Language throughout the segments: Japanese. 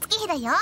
月日だよ。二人合わ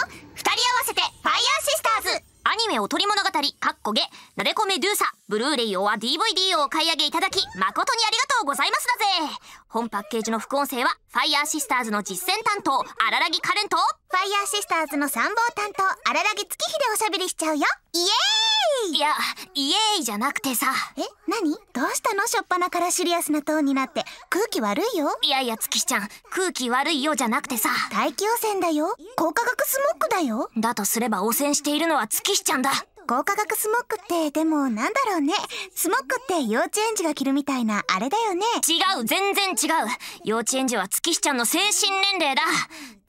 せてファイヤーシスターズ。アニメおとり物語、かっこげ、なでこめドゥーサ、ブルーレイをは DVD をお買い上げいただき、誠にありがとうございますだぜ。本パッケージの副音声は、ファイヤーシスターズの実践担当、荒らぎカレンと、ファイヤーシスターズの参謀担当、荒らぎ月日でおしゃべりしちゃうよ。イエーイいや、イエーイじゃなくてさ。え、何？どうしたの？しょっぱなからシリアスなトーンになって。空気悪いよいやいや、月ちゃん、空気悪いよじゃなくてさ。大気汚染だよ。高化学スモッグだよ。だとすれば汚染しているのは月ちゃんだ。高化学スモッグってでもなんだろうねスモッグって幼稚園児が着るみたいなあれだよね違う全然違う幼稚園児は月ちゃんの精神年齢だ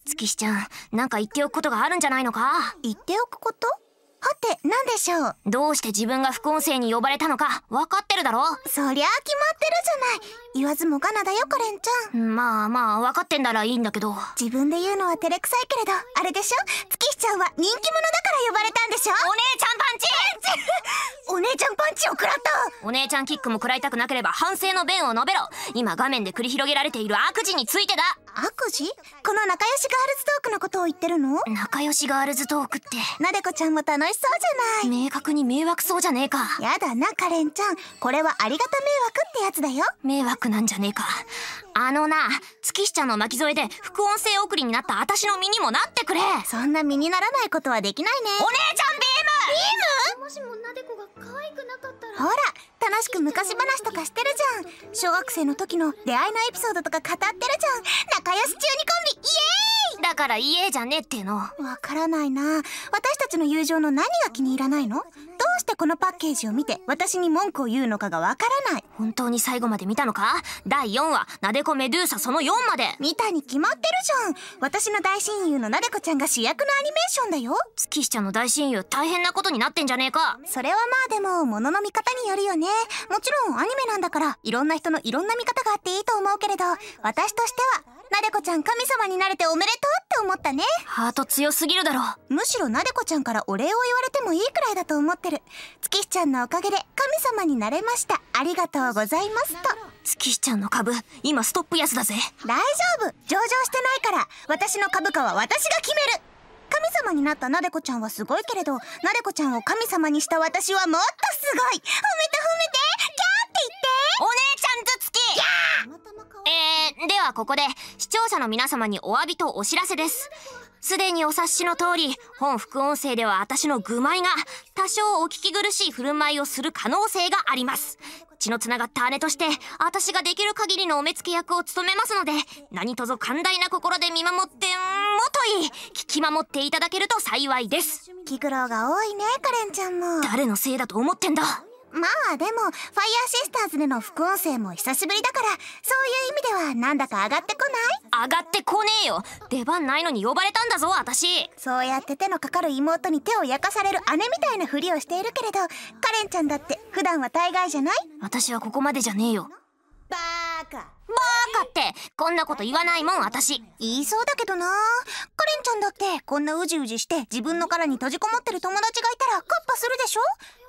月ちゃんなんか言っておくことがあるんじゃないのか？言っておくこと？はて何でしょう？どうして自分が副音声に呼ばれたのか分かってるだろ？そりゃ決まってるじゃない言わずもがなだよカレンちゃん。まあまあ分かってんならいいんだけど。自分で言うのは照れくさいけれどあれでしょ？月日ちゃんは人気者だから呼ばれたんでしょ？お姉ちゃんパンチ！お姉ちゃんパンチ！を食らった！お姉ちゃんキックも食らいたくなければ反省の弁を述べろ。今画面で繰り広げられている悪事についてだ。悪事？この仲良しガールズトークのことを言ってるの？仲良しガールズトークって。なでこちゃんも楽しそうじゃない。明確に迷惑そうじゃねえか。やだなカレンちゃん。これはありがた迷惑ってやつだよ。迷惑なんじゃねえか。あのな月下の巻き添えで副音声送りになった私の身にもなってくれ。そんな身にならないことはできないね。お姉ちゃんビーム！ビーム！もしもなでこが可愛くなかったら。ほら楽しく昔話とかしてるじゃん。小学生の時の出会いのエピソードとか語ってるじゃん。仲良し中二コンビイエーイだからイエーじゃねえっての。わからないな。私たちの友情の何が気に入らないの？どうしてこのパッケージを見て私に文句を言うのかがわからない。本当に最後まで見たのか？第4話なでこメドゥーサその4まで。見たに決まってるじゃん。私の大親友のなでこちゃんが主役のアニメーションだよ。月下の大親友大変なことになってんじゃねえか。それはまあでも物の見方によるよね。もちろんアニメなんだからいろんな人のいろんな見方があっていいと思うけれど私としてはなでこちゃん神様になれておめでとうって思ったね。ハート強すぎるだろ。むしろなでこちゃんからお礼を言われてもいいくらいだと思ってる。月日ちゃんのおかげで神様になれました。ありがとうございますと。月日ちゃんの株今ストップ安だぜ。大丈夫。上場してないから。私の株価は私が決める。神様になったなでこちゃんはすごいけれどなでこちゃんを神様にした私はもっとすごい。褒めて褒めて。キャーって言って。お姉ちゃん頭月えー、ではここで視聴者の皆様にお詫びとお知らせです。すでにお察しの通り本副音声では私の愚昧が多少お聞き苦しい振る舞いをする可能性があります。血のつながった姉として私ができる限りのお目付け役を務めますので何卒寛大な心で見守ってもとい聞き守っていただけると幸いです。気苦労が多いねカレンちゃんも。誰のせいだと思ってんだ？まあでも、ファイヤーシスターズでの副音声も久しぶりだから、そういう意味ではなんだか上がってこない？上がってこねえよ。出番ないのに呼ばれたんだぞ、私。そうやって手のかかる妹に手を焼かされる姉みたいなふりをしているけれど、カレンちゃんだって普段は大概じゃない？私はここまでじゃねえよ。バーカ。バーカってこんなこと言わないもん私。言いそうだけどな。カレンちゃんだってこんなうじうじして自分の殻に閉じこもってる友達がいたらカッパするでしょ？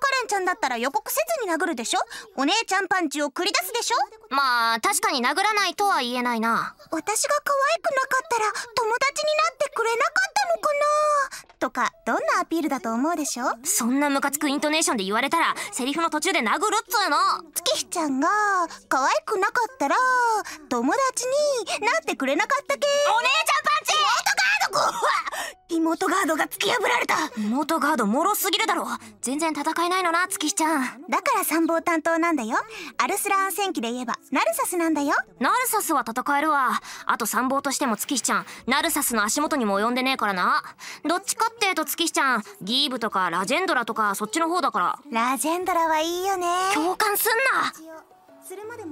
カレンちゃんだったら予告せずに殴るでしょ？お姉ちゃんパンチを繰り出すでしょ？まあ確かに殴らないとは言えないな。私が可愛くなかったら友達になってくれなかったのかな？とかどんなアピールだと思うでしょ？そんなムカつくイントネーションで言われたらセリフの途中で殴るっつうの。月日ちゃんが可愛くなかったら友達になってくれなかったけお姉ちゃんパンチ妹ガード妹ガードが突き破られた。妹ガード脆すぎるだろ。全然戦えないのな月日ちゃん。だから参謀担当なんだよ。アルスラーン戦記で言えばナルサスなんだよ。ナルサスは戦えるわ。あと参謀としても月日ちゃん。ナルサスの足元にも及んでねえからな。どっちかっていうと月日ちゃんギーブとかラジェンドラとかそっちの方だから。ラジェンドラはいいよね。共感すんな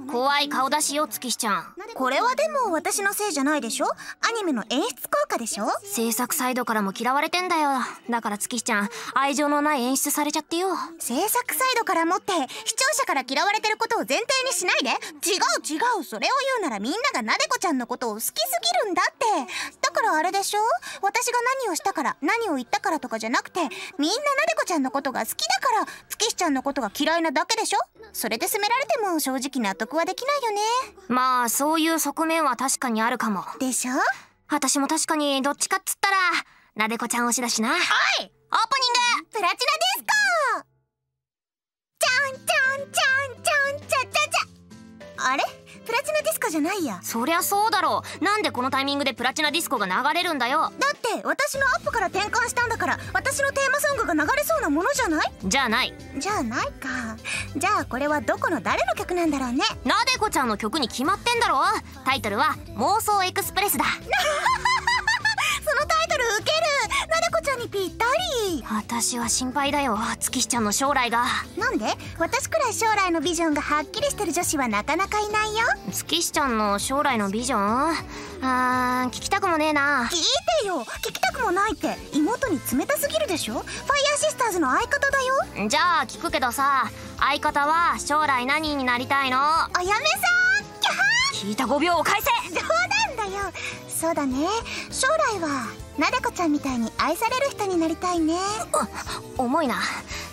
怖い顔出しよ月日ちゃん。これはでも私のせいじゃないでしょ？アニメの演出効果でしょ？制作サイドからも嫌われてんだよ。だから月日ちゃん愛情のない演出されちゃってよ。制作サイドからもって視聴者から嫌われてることを前提にしないで。違う違う。それを言うならみんながなでこちゃんのことを好きすぎるんだってあれでしょ？私が何をしたから何を言ったからとかじゃなくてみんななでこちゃんのことが好きだから月日ちゃんのことが嫌いなだけでしょ？それで責められても正直直納得はできないよね。まあそういう側面は確かにあるかも。でしょ？私も確かにどっちかっつったらなでこちゃん推しだしな。おい！オープニング！プラチナディスコちゃんちゃんちゃんちゃんちゃちゃちゃ！あれ？プラチナディスコじゃないや。そりゃそうだろう。なんでこのタイミングでプラチナディスコが流れるんだよ。だって私のアップから転換したんだから私のテーマソングが流れそうなものじゃない？じゃあない。じゃあないか。じゃあこれはどこの誰の曲なんだろうね？なでこちゃんの曲に決まってんだろタイトルは「妄想エクスプレス」だ。そのタイトルウケる。なでこちゃんにぴったり私は心配だよ月日ちゃんの将来が。なんで？私くらい将来のビジョンがはっきりしてる女子はなかなかいないよ。月日ちゃんの将来のビジョン？あー聞きたくもねえな。聞いてよ。聞きたくもないって。妹に冷たすぎるでしょ？ファイヤーシスターズの相方だよ。じゃあ聞くけどさ相方は将来何になりたいの？あやめさん聞いた5秒を返せ。ー冗談だよ。そうだね。将来はなでこちゃんみたいに愛される人になりたいね。重いな。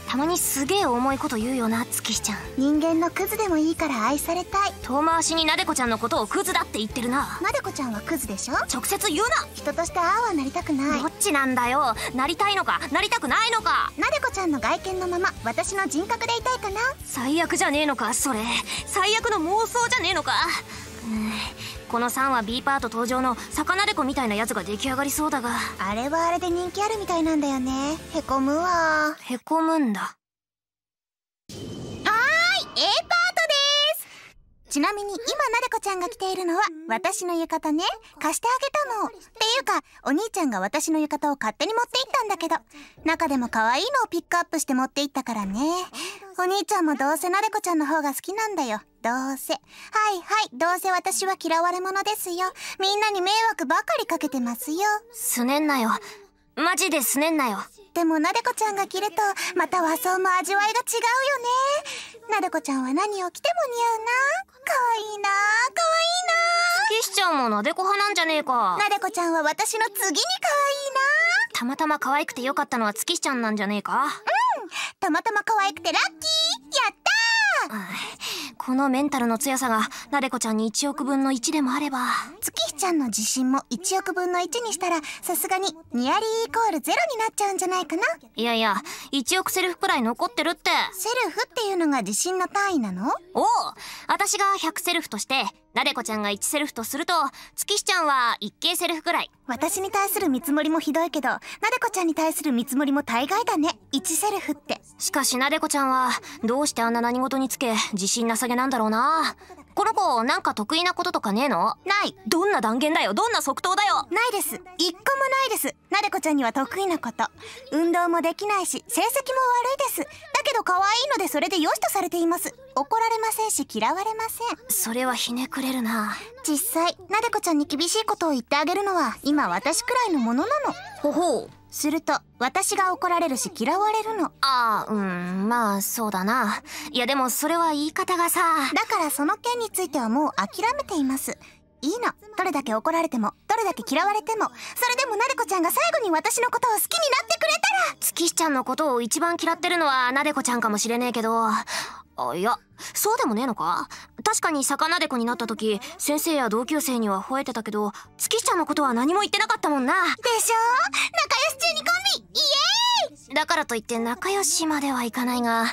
たまにすげえ重いこと言うよな月日ちゃん。人間のクズでもいいから愛されたい。遠回しになでこちゃんのことをクズだって言ってるな。なでこちゃんはクズでしょ直接言う人としてああはなりたくなない。どっちなんだよ。なりたいのかなりたくないのか。なでこちゃんの外見のまま私の人格でいたいかな。最悪じゃねえのかそれ。最悪の妄想じゃねえのか。うんこの3話 B パート登場の魚でこみたいなやつが出来上がりそうだが。あれはあれで人気あるみたいなんだよね。へこむわ。へこむんだ。はーい！A パーちなみに今なでこちゃんが着ているのは私の浴衣ね。貸してあげたの。っていうかお兄ちゃんが私の浴衣を勝手に持って行ったんだけど。中でも可愛いのをピックアップして持って行ったからね。お兄ちゃんもどうせなでこちゃんの方が好きなんだよ。どうせ。はいはいどうせ私は嫌われ者ですよ。みんなに迷惑ばかりかけてますよ。すねんなよ。マジですねんなよ。でもなでこちゃんが着るとまた和装も味わいが違うよね。なでこちゃんは何を着ても似合うな可愛いな可月日ちゃんもなでこ派なんじゃねえか。ななでこちゃんは私の次に可愛いなたまたま可愛くてよかったのは月日ちゃんなんじゃねえか。たまたま可愛くてラッキー。やったこのメンタルの強さがなでこちゃんに1億分の1でもあれば。ー月日ちゃんの自信も1億分の1にしたらさすがにニアリーイコールゼロになっちゃうんじゃないかな。いやいや1億セルフくらい残ってるって。セルフっていうのが自信の単位なの？おお私が100セルフとしてなでこちゃんが1セルフとすると月日ちゃんは1系セルフくらい。私に対する見積もりもひどいけどなでこちゃんに対する見積もりも大概だね。1セルフって。しかしなでこちゃんはどうしてあんな何事につけ自信なさげなんだろうな。この子なんか得意なこととかねえの？ない。どんな断言だよ？どんな即答だよ？ないです。一個もないです。なでこちゃんには得意なこと。運動もできないし成績も悪いです。だけど可愛いのでそれで良しとされています。怒られませんし嫌われません。それはひねくれるな。実際なでこちゃんに厳しいことを言ってあげるのは今私くらいのものなの。ほほうすると私が怒られるし嫌われるの。ああうんまあそうだな。いやでもそれは言い方がさ。だからその件についてはもう諦めています。いいの。どれだけ怒られてもどれだけ嫌われても。それでもなでこちゃんが最後に私のことを好きになってくれたら。月日ちゃんのことを一番嫌ってるのはなでこちゃんかもしれねえけどあいやそうでもねえのか？確かに魚でこになった時先生や同級生には吠えてたけど月日ちゃんのことは何も言ってなかったもんな。でしょ？仲良し中にコンビ！イエーイ！だからといって仲良しまではいかないが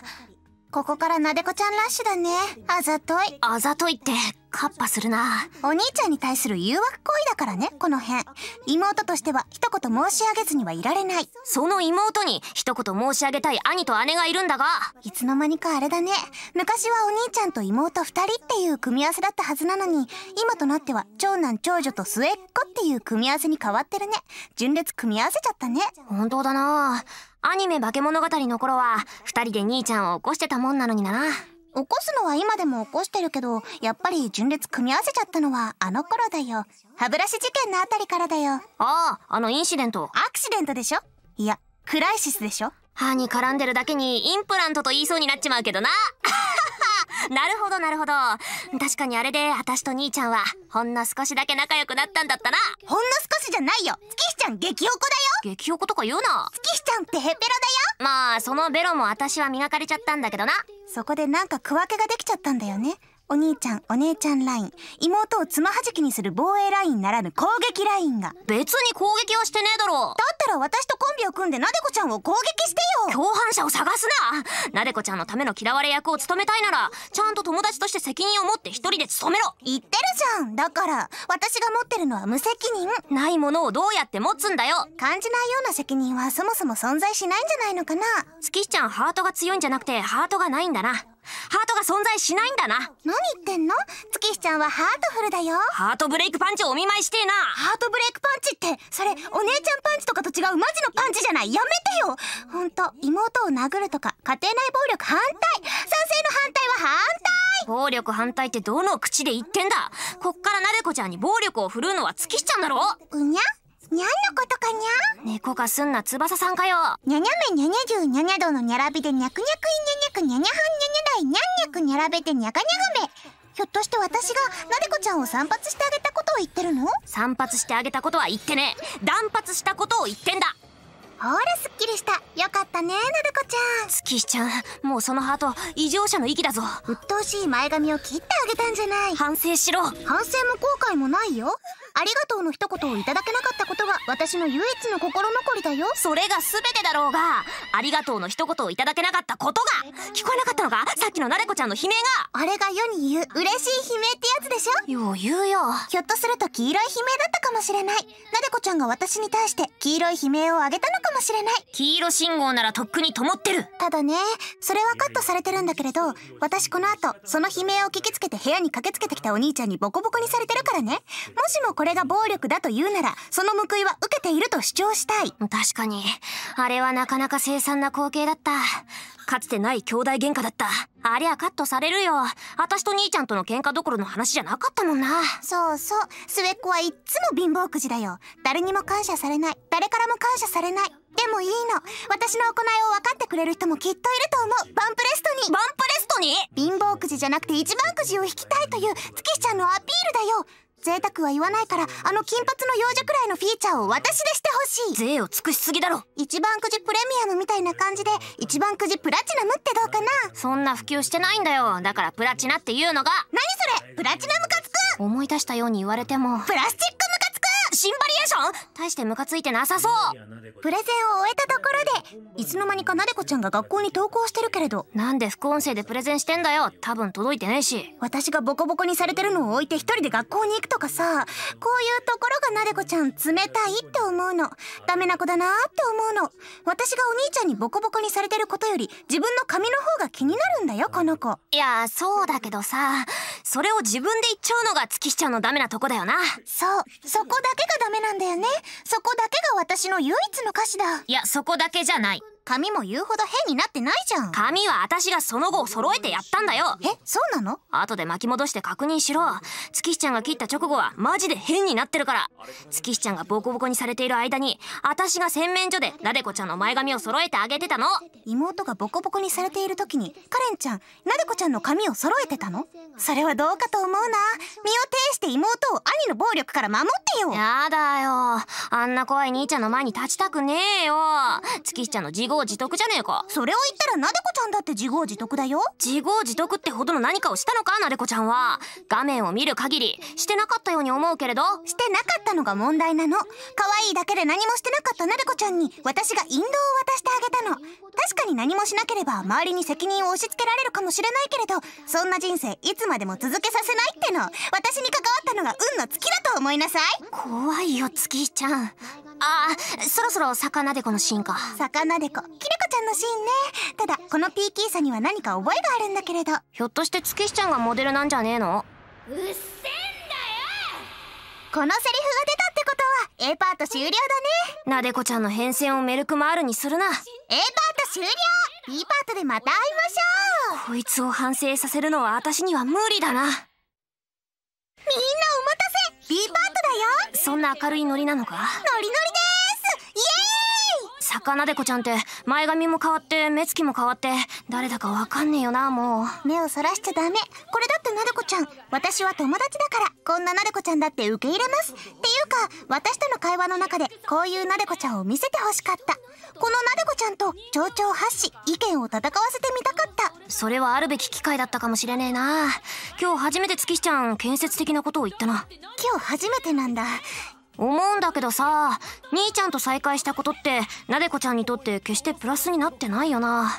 ここからなでこちゃんラッシュだね。あざとい。あざといってカッパするな。お兄ちゃんに対する誘惑行為だからねこの辺。妹としては一言申し上げずにはいられない。その妹に一言申し上げたい兄と姉がいるんだが。いつの間にかあれだね。昔はお兄ちゃんと妹二人っていう組み合わせだったはずなのに今となっては長男長女と末っ子っていう組み合わせに変わってるね。順列組み合わせちゃったね。本当だなアニメ化け物語の頃は二人で兄ちゃんを起こしてたもんなのにな。起こすのは今でも起こしてるけどやっぱり順列組み合わせちゃったのはあの頃だよ。歯ブラシ事件のあたりからだよ。あああのインシデント。アクシデントでしょ？いやクライシスでしょ？歯に絡んでるだけにインプラントと言いそうになっちまうけどななるほどなるほど。確かにあれで私と兄ちゃんはほんの少しだけ仲良くなったんだったな。ほんの少しじゃないよ。月日ちゃん激おこだよ。激おことか言うな。月日ちゃんってヘペロだよ。まあそのベロも私は磨かれちゃったんだけどな。そこでなんか区分けができちゃったんだよねお兄ちゃんお姉ちゃんライン。妹をつまはじきにする防衛ラインならぬ攻撃ラインが。別に攻撃はしてねえだろ。だったら私とコンビを組んでなでこちゃんを攻撃してよ。共犯者を探すな。なでこちゃんのための嫌われ役を務めたいならちゃんと友達として責任を持って一人で務めろ。言ってるじゃん。だから私が持ってるのは無責任。ないものをどうやって持つんだよ。感じないような責任はそもそも存在しないんじゃないのかな。月ちゃんハートが強いんじゃなくてハートがないんだなハートが存在しないんだな。何言ってんの？月日ちゃんはハートフルだよ。ハートブレイクパンチをお見舞いしてえな。ハートブレイクパンチってそれお姉ちゃんパンチとかと違うマジのパンチじゃない？やめてよ。ほんと妹を殴るとか家庭内暴力反対。賛成の反対は反対。暴力反対ってどの口で言ってんだ。こっからなでこちゃんに暴力を振るうのは月ちゃんだろ。うにゃ？にゃんのことかにゃ猫がすんな翼さんかよ。にゃにゃめにゃにゃじゅうにゃにゃどのにゃらびでにゃくにゃくいにゃにゃくにゃにゃはんにゃにゃだいにゃんにゃくにゃらべてにゃかにゃがめひょっとして私がなでこちゃんを散髪してあげたことを言ってるの散髪してあげたことは言ってねえ断髪したことを言ってんだほらすっきりしたよかったねなでこちゃん月ちゃんもうそのハート異常者の域だぞ鬱陶しい前髪を切ってあげたんじゃない反省しろ反省も後悔もないよありがとうの一言をいただけなかったことが私の唯一の心残りだよ。それが全てだろうが。ありがとうの一言をいただけなかったことが。聞こえなかったのかさっきのなでこちゃんの悲鳴が？あれが世に言う嬉しい悲鳴ってやつでしょ？よう言うよ。ひょっとすると黄色い悲鳴だったかもしれない。なでこちゃんが私に対して黄色い悲鳴をあげたのかもしれない。黄色信号ならとっくに灯ってる。ただねそれはカットされてるんだけれど私この後その悲鳴を聞きつけて部屋に駆けつけてきたお兄ちゃんにボコボコにされてるからね。もしもこれが暴力だと言うならその報いは受けていると主張したい。確かに。あれはなかなか凄惨な光景だった。かつてない兄弟喧嘩だった。ありゃカットされるよ。私と兄ちゃんとの喧嘩どころの話じゃなかったもんな。そうそう。末っ子はいっつも貧乏くじだよ。誰にも感謝されない。誰からも感謝されない。でもいいの。私の行いを分かってくれる人もきっといると思う。バンプレストに。バンプレストに？貧乏くじじゃなくて一番くじを引きたいという月ちゃんのアピールだよ贅沢は言わないからあの金髪の幼女くらいのフィーチャーを私でしてほしい。税を尽くしすぎだろ。一番くじプレミアムみたいな感じで一番くじプラチナムってどうかな。そんな普及してないんだよ。だからプラチナっていうのが。何それプラチナムカつく。思い出したように言われても。プラスチックムカつくシンバリエーション？大してムカついてなさそう。プレゼンを終えたところでいつの間にかなでこちゃんが学校に登校してるけれど。なんで副音声でプレゼンしてんだよ。多分届いてねえし。私がボコボコにされてるのを置いて一人で学校に行くとかさ。こういうところがなでこちゃん冷たいって思うの。ダメな子だなって思うの。私がお兄ちゃんにボコボコにされてることより自分の髪の方が気になるんだよこの子。いやそうだけどさ。それを自分で言っちゃうのが月ちゃんのダメなとこだよな。そう。そこだけがダメなんだよね。そこだけが私の唯一の歌詞だ。いやそこだけじゃない。髪も言うほど変になってないじゃん。髪は私がその後を揃えてやったんだよ。えそうなの？後で巻き戻して確認しろ。月日ちゃんが切った直後はマジで変になってるから。月日ちゃんがボコボコにされている間に私が洗面所でなでこちゃんの前髪を揃えてあげてたの。妹がボコボコにされている時にカレンちゃんなでこちゃんの髪を揃えてたの？それはどうかと思うな。身を挺して妹を兄の暴力から守ってよ。やだよ。あんな怖い兄ちゃんの前に立ちたくねえよ。月日ちゃんの自業自得じゃねえか。それを言ったらなでこちゃんだって自業自得だよ。自業自得ってほどの何かをしたのかなでこちゃんは。画面を見る限りしてなかったように思うけれど。してなかったのが問題なの。可愛いだけで何もしてなかったなでこちゃんに私が引導を渡してあげたの。確かに何もしなければ周りに責任を押し付けられるかもしれないけれどそんな人生いつまでも続けさせないっての。私に関わったのが運の月だと思いなさい。怖いよ月ちゃん。あそろそろ魚でこのシーンか。魚でこきれこちゃんのシーンね。ただこのピーキーさには何か覚えがあるんだけれど。ひょっとして月日ちゃんがモデルなんじゃねえの？うっせんだよ。このセリフが出たってことは A パート終了だね。なでこちゃんの変遷をメルクマールにするな。A パート終了。B パートでまた会いましょう。こいつを反省させるのは私には無理だな。みんな B パートだよ。そんな明るいノリなのか？ノリノリですイエーイ坂なでこちゃんって前髪も変わって目つきも変わって誰だかわかんねえよなもう。目をそらしちゃダメ。これだってなでこちゃん。私は友達だからこんななでこちゃんだって受け入れます。っていうか私との会話の中でこういうなでこちゃんを見せてほしかった。このなでこちゃんと蝶々発し意見を戦わせてみたかった。それはあるべき機会だったかもしれねえな。今日初めて月ちゃん建設的なことを言ったな。今日初めてなんだ思うんだけどさ兄ちゃんと再会したことってなでこちゃんにとって決してプラスになってないよな。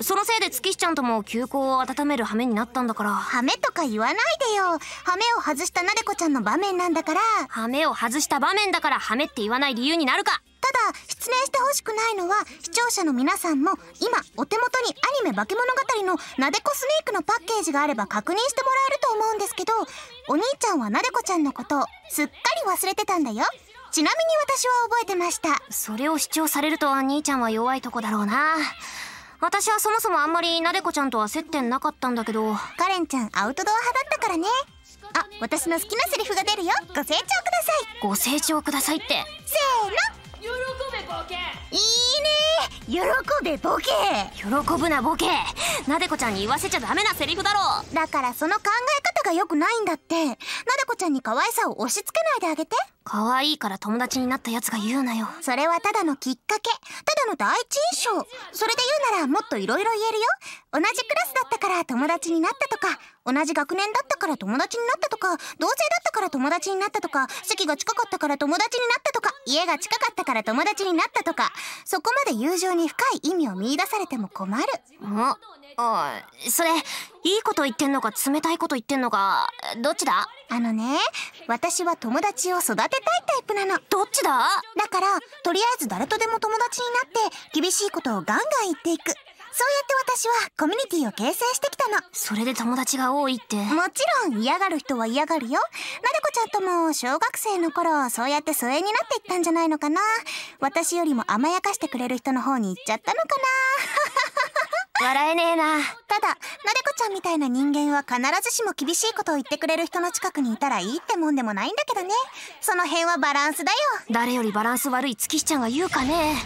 そのせいで月ちゃんとも休校を温める羽目になったんだから。羽目とか言わないでよ。羽目を外したなでこちゃんの場面なんだから。羽目を外した場面だから羽目って言わない理由になるかただ失念してほしくないのは視聴者の皆さんも今お手元にアニメ化け物語のなでこスネークのパッケージがあれば確認してもらえると思うんですけどお兄ちゃんはなでこちゃんのことをすっかり忘れてたんだよ。ちなみに私は覚えてました。それを主張されると兄ちゃんは弱いとこだろうな。私はそもそもあんまりなでこちゃんとは接点なかったんだけど。カレンちゃんアウトドア派だったからね。あ私の好きなセリフが出るよ。ご清聴ください。ご清聴くださいって。せーの喜べボケいい。喜べボケ。喜ぶなボケ。なでこちゃんに言わせちゃダメなセリフだろ。だからその考え方が良くないんだって。なでこちゃんに可愛さを押し付けないであげて。可愛いから友達になったやつが言うなよ。それはただのきっかけ。ただの第一印象。それで言うならもっと色々言えるよ。同じクラスだったから友達になったとか。同じ学年だったから友達になったとか。同性だったから友達になったとか。席が近かったから友達になったとか。家が近かったから友達になったとか。そこまで友情に深い意味を見出されても困る。ああそれいいこと言ってんのか冷たいこと言ってんのかどっちだ？あのね私は友達を育てたいタイプなの。どっちだ？だからとりあえず誰とでも友達になって厳しいことをガンガン言っていくって私はコミュニティを形成してきたの。それで友達が多いって。もちろん嫌がる人は嫌がるよ。なでこちゃんとも小学生の頃そうやって疎遠になっていったんじゃないのかな。私よりも甘やかしてくれる人の方に行っちゃったのかな。笑えねえな。ただなでこちゃんみたいな人間は必ずしも厳しいことを言ってくれる人の近くにいたらいいってもんでもないんだけどね。その辺はバランスだよ。誰よりバランス悪い月ちゃんが言うかね。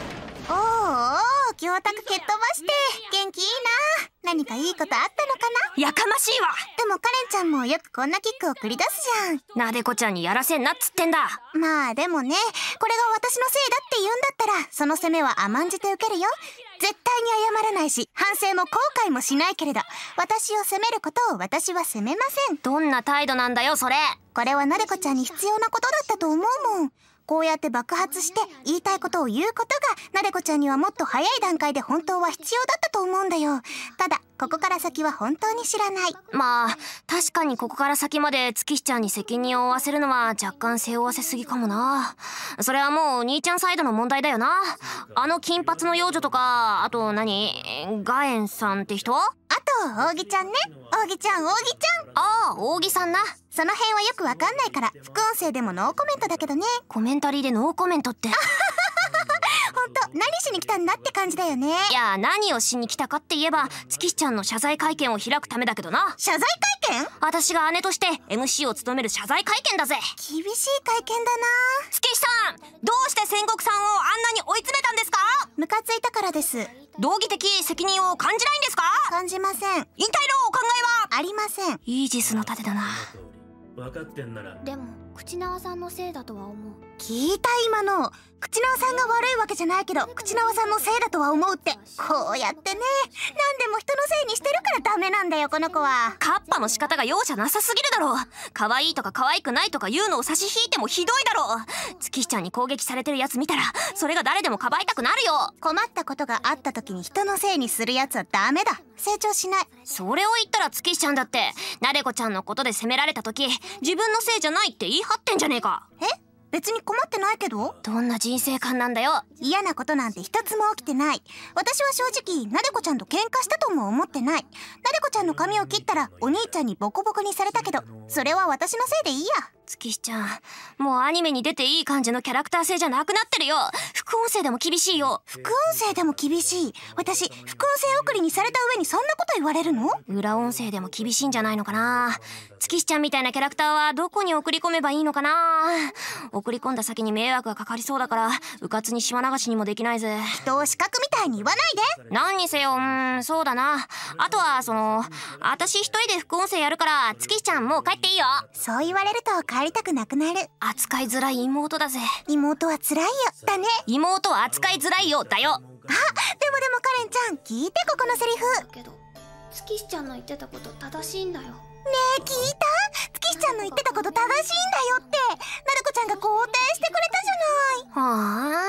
おーおー清田蹴っ飛ばして元気いいな。何かいいことあったのかな？やかましいわ。でもカレンちゃんもよくこんなキックを繰り出すじゃん。なでこちゃんにやらせんなっつってんだ。まあでもねこれが私のせいだって言うんだったらその責めは甘んじて受けるよ。絶対に謝らないし反省も後悔もしないけれど私を責めることを私は責めません。どんな態度なんだよそれ。これはなでこちゃんに必要なことだったと思うもんこうやって爆発して言いたいことを言うことがなでこちゃんにはもっと早い段階で本当は必要だったと思うんだよ。ただここから先は本当に知らない。まあ確かにここから先まで月ちゃんに責任を負わせるのは若干背負わせすぎかもな。それはもう兄ちゃんサイドの問題だよな。あの金髪の幼女とかあと何？ガエンさんって人？あと扇ちゃんね。扇ちゃん扇ちゃん。ああ扇さんな。その辺はよくわかんないから副音声でもノーコメントだけどね。コメンタリーでノーコメントって。ほんと何しに来たんだって感じだよね。いや何をしに来たかって言えば月ちゃんの謝罪会見を開くためだけどな。謝罪会見？私が姉として MC を務める謝罪会見だぜ。厳しい会見だな。月さんどうして戦国さんをあんなに追い詰めたんですか？ムカついたからです。道義的責任を感じないんですか？感じません。引退のお考えは？ありません。イージスの盾だな。分かってんなら。でも口縄さんのせいだとは思う。聞いた今の。口縄さんが悪いわけじゃないけど口縄さんのせいだとは思うって。こうやってね。何でも人のせいにしてるからダメなんだよこの子は。カッパの仕方が容赦なさすぎるだろ可愛いとか可愛くないとか言うのを差し引いてもひどいだろ月ちゃんに攻撃されてるやつ見たらそれが誰でもかばいたくなるよ。困ったことがあった時に人のせいにするやつはダメだ。成長しない。それを言ったら月ちゃんだってなでこちゃんのことで責められた時自分のせいじゃないって言い張ってんじゃねえか。え？別に困ってないけど？どんな人生観なんだよ。嫌なことなんて一つも起きてない。私は正直なでこちゃんと喧嘩したとも思ってない。なでこちゃんの髪を切ったらお兄ちゃんにボコボコにされたけどそれは私のせいでいいや月ちゃん。もうアニメに出ていい感じのキャラクター性じゃなくなってるよ。副副音声でも厳しいよ。副音声でも厳しい。私副音声送りにされた上にそんなこと言われるの？裏音声でも厳しいんじゃないのかな。月しちゃんみたいなキャラクターはどこに送り込めばいいのかな。送り込んだ先に迷惑がかかりそうだからうかつに島流しにもできないぜ。人を資格みたいに言わないで。何にせようーんそうだな。あとはその私一人で副音声やるから月しちゃんもう帰っていいよ。そう言われると帰りたくなくなる。扱いづらい妹だぜ。妹は辛いよ。だね。妹は扱いづらいよだよ。あでもでもカレンちゃん聞いてここのセリフ。だけど月日ちゃんの言ってたこと正しいんだよ。ねえ聞いた？月ちゃんの言ってたこと正しいんだよって。なるこちゃんが肯定してくれたじゃない。は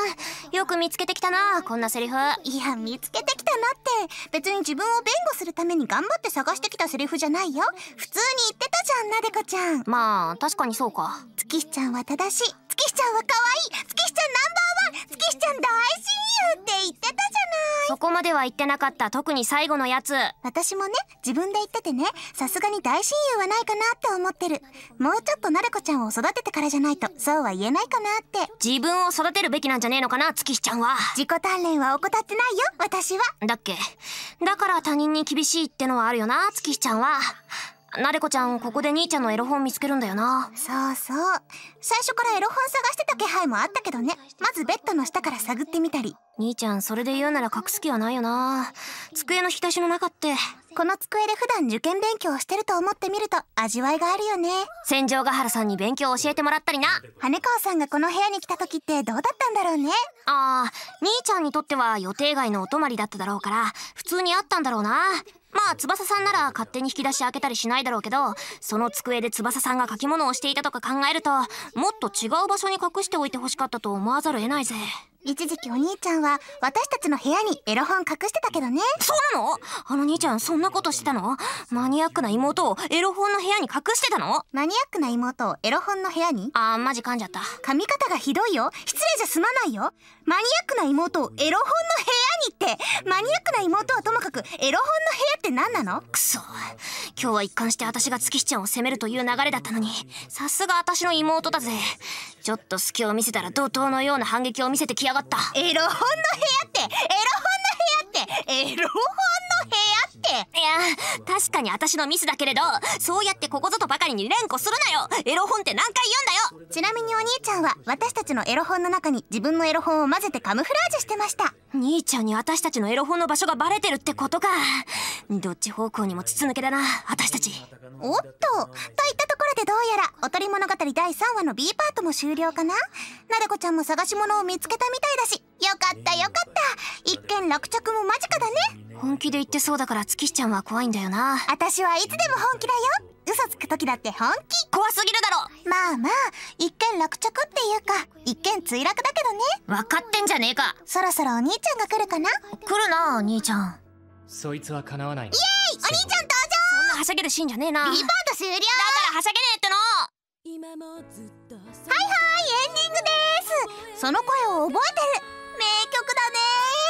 あよく見つけてきたなこんなセリフ。いや見つけてきたなって。別に自分を弁護するために頑張って探してきたセリフじゃないよ。普通に言ってたじゃんなでこちゃん。まあ確かにそうか。月日ちゃんは正しい。月日ちゃんは可愛い。月日ちゃんナンバーワン。月日ちゃん大親友って言ってたじゃない。そこまでは言ってなかった。特に最後のやつ。私もね自分で言っててねさすがに大親友はないかなって思ってる。もうちょっとなるこちゃんを育ててからじゃないとそうは言えないかなって。自分を育てるべきなんじゃねえのかな月日ちゃんは？自己鍛錬は怠ってないよ私は。だっけ？だから他人に厳しいってのはあるよな月日ちゃんは。なでこちゃんここで兄ちゃんのエロ本見つけるんだよな。そうそう。最初からエロ本探してた気配もあったけどね。まずベッドの下から探ってみたり。兄ちゃんそれで言うなら隠す気はないよな。机の引き出しの中ってこの机で普段受験勉強をしてると思ってみると味わいがあるよね。戦場ヶ原さんに勉強を教えてもらったりな。羽川さんがこの部屋に来た時ってどうだったんだろうね。ああ兄ちゃんにとっては予定外のお泊まりだっただろうから普通にあったんだろうな。まあ翼さんなら勝手に引き出し開けたりしないだろうけどその机で翼さんが書き物をしていたとか考えるともっと違う場所に隠しておいてほしかったと思わざるを得ないぜ一時期お兄ちゃんは私たちの部屋にエロ本隠してたけどね。そうなの？あの兄ちゃんそんなことしてたの？マニアックな妹をエロ本の部屋に隠してたの？マニアックな妹をエロ本の部屋に？あーマジ噛んじゃった。髪型がひどいよ。失礼じゃ済まないよ。マニアックな妹をエロ本の部屋にって。マニアックな妹はともかくエロ本の部屋って何なの？くそ。今日は一貫して私が月日ちゃんを責めるという流れだったのに。さすが私の妹だぜ。ちょっと隙を見せたら怒涛のような反撃を見せてきやがった。エロ本の部屋ってエロ本の部屋ってエロ本の部屋って。いや確かに私のミスだけれどそうやってここぞとばかりに連呼するなよ。エロ本って何回言うんだよ。ちなみにお兄ちゃんは私たちのエロ本の中に自分のエロ本を混ぜてカムフラージュしてました。兄ちゃんに私たちのエロ本の場所がバレてるってことかどっち方向にも筒抜けだな。私たち。おっととい物語第3話の B パートも終了かな？なでこちゃんも探し物を見つけたみたいだし。よかったよかった。一件落着も間近だね。本気で言ってそうだから月日ちゃんは怖いんだよな。私はいつでも本気だよ。嘘つく時だって本気。怖すぎるだろ。まあまあ一見落着っていうか一見墜落だけどね。分かってんじゃねえか。そろそろお兄ちゃんが来るかな？イエ来るな兄ちゃん。そいつは叶わないなーイ！お兄ちゃん登そんなはしゃげるシーンじゃねえな。場 B パート終了！だからはしゃげねえってのはいはいエンディングです。その声を覚えてる。名曲だね。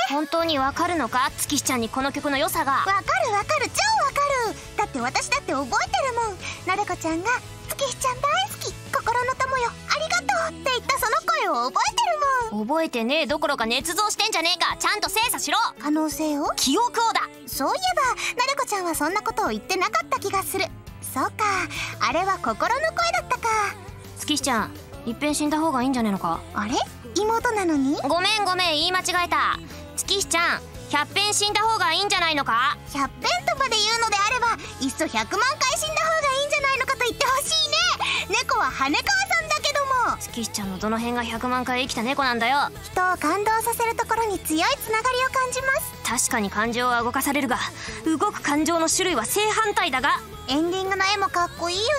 本当にわかるのか？月日ちゃんにこの曲の良さが。わかるわかる。超わかる。だって私だって覚えてるもん。なでこちゃんが「月日ちゃん大好き。心の友よ。ありがとう」って言ったその声を覚えてるもん。覚えてねえどころか捏造してんじゃねえか。ちゃんと精査しろ。可能性を？記憶を？だそういえばなでこちゃんはそんなことを言ってなかった気がする。そうか。あれは心の声だったか月日ちゃんいっぺん死んだ方がいいんじゃねえのか？あれ？妹なのに？ごめんごめん言い間違えた。月日ちゃん100遍死んだ方がいいんじゃないのか？100遍とまで言うのであればいっそ100万回死んだ方がいいんじゃないのかと言ってほしいね。猫は羽川さんだけども。月日ちゃんのどの辺が100万回生きた猫なんだよ。人を感動させるところに強いつながりを感じます。確かに感情は動かされるが動く感情の種類は正反対だがエンディングの絵もかっこいいよね。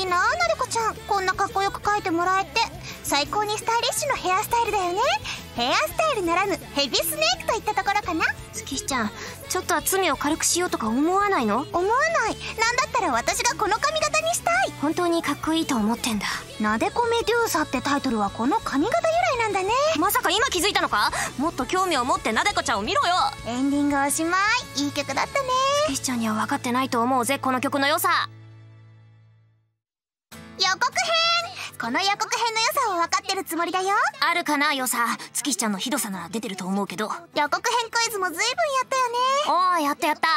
いいなあなでこちゃん。こんなかっこよく描いてもらえて。最高にスタイリッシュなヘアスタイルだよね。ヘアスタイルならぬヘビスネークといったところかな。月日ちゃんちょっとは罪を軽くしようとか思わないの？思わない。なんだったら私がこの髪型にしたい。本当にかっこいいと思ってんだ。なでこメデューサってタイトルはこの髪型なんだね。まさか今気づいたのか？もっと興味を持ってなでこちゃんを見ろよ。エンディングおしまい。いい曲だったね。月日ちゃんには分かってないと思うぜこの曲の良さこの予告編の良さ分かってるつもりだよ。あるかなよさ。月ちゃんのひどさなら出てると思うけど。予告編クイズも随分やったよね。おーやったやった。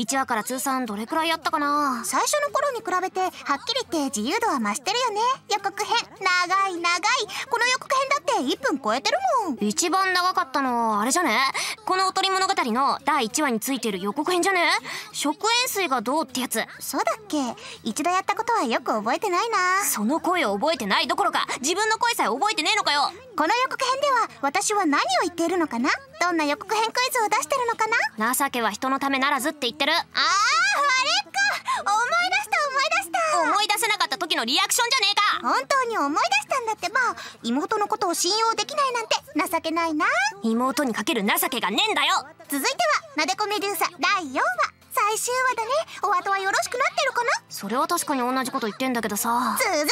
1話から通算どれくらいやったかな。最初の頃に比べてはっきり言って自由度は増してるよね。予告編。長い長い。この予告編だって1分超えてるもん。一番長かったのあれじゃね？このおとり物語の第1話についてる予告編じゃね？食塩水がどうってやつ。そうだっけ。一度やったことはよく覚えてないな。その声を覚えてないどころか自分の声さえ覚えてねえのかよ。この予告編では私は何を言っているのかな？どんな予告編クイズを出してるのかな？情けは人のためならずって言ってる。あーあれか思い出した思い出した。思い出せなかった時のリアクションじゃねえか。本当に思い出したんだってば。妹のことを信用できないなんて情けないな。妹にかける情けがねえんだよ。続いてはなでこメデューサ第4話。最終話だね。お後はよろしくなってるかな？それは確かに同じこと言ってんだけどさ。続く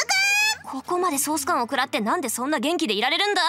ここまでソース感を食らってなんでそんな元気でいられるんだ？